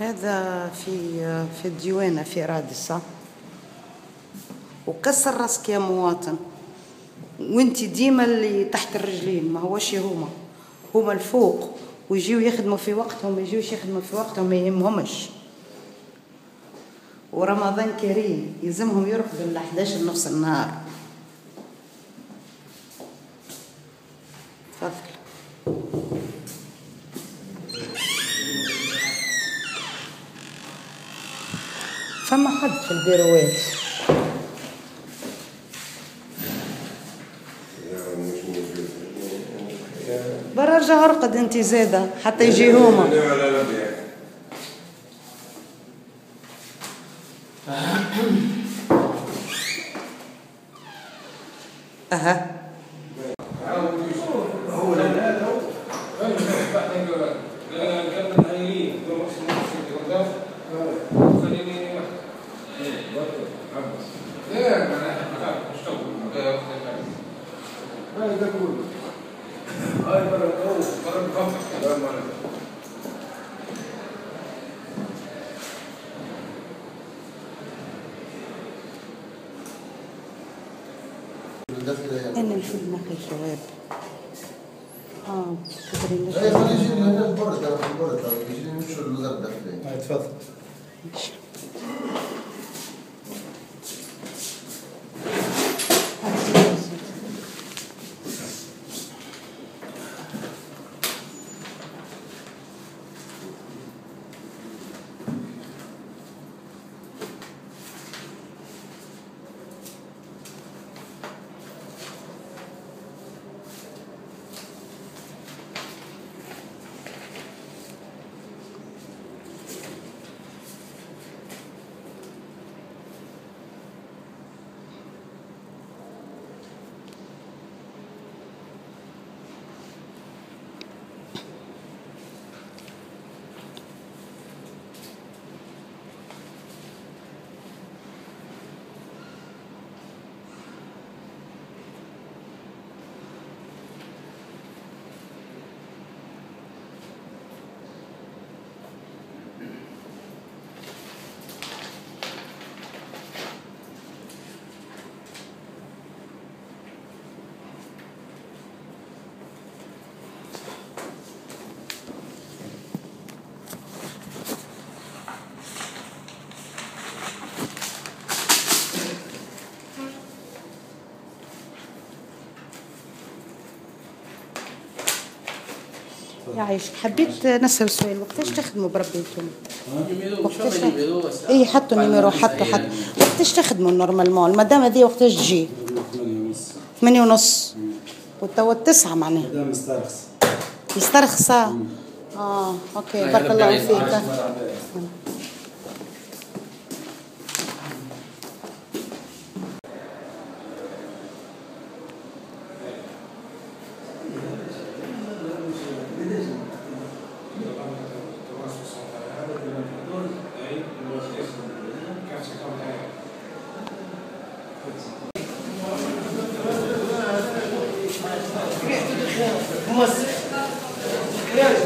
هذا في في الديوانة في رادسة. وكسر راسك يا مواطن. وانت ديما اللي تحت الرجلين ما هوش هما. هما الفوق. ويجيو يخدموا في وقتهم ما يجيوش يخدموا في وقتهم ما يهمهمش. ورمضان كريم يلزمهم يرقدوا ل 11 نص النهار. تفضل. فما حد في البيروات برجع ارقد انت زاده حتى يجي هما. أها. انا الفيلم اخي شباب اه تدري ليش اي خليه يجي هنا البرد ترى في البرد ترى يجي نمشوا الغدا فيه تفضل يعيشك حبيت نسأل سؤال. وقتاش تخدموا بربي أنتم؟ numéro شو وقتاش اي حطوا numéro حطوا حطوا وقتاش تخدموا normalement؟ المدام هذه وقتاش تجي؟ ثمانية ونص. وتوا التسعة معناها. مدام مسترخص يسترخصها آه okay بارك الله فيك. 그냥